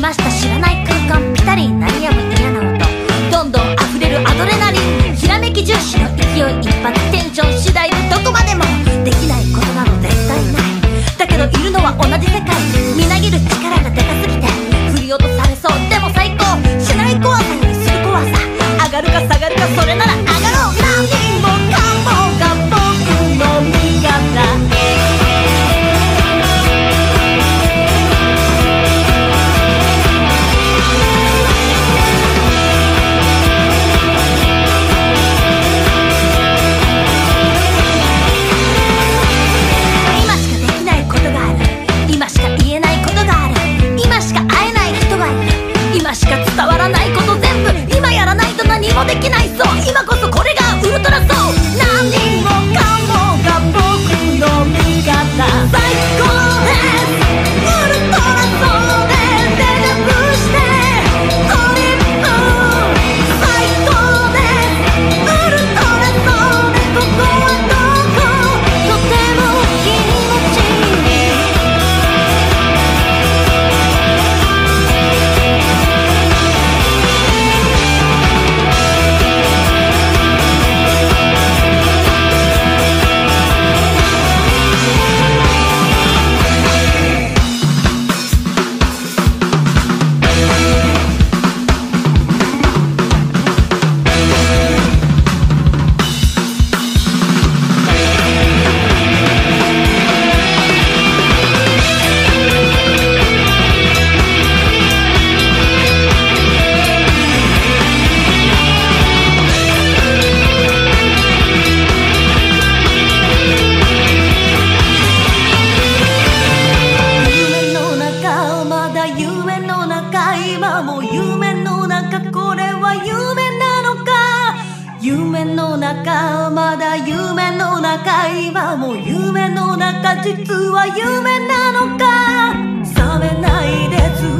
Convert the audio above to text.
ました。知らないそう今こそこれがウルトラソウ。何人も今も夢の中これは夢なのか？夢の中まだ夢の中今も夢の中実は夢なのか？覚めないでずっと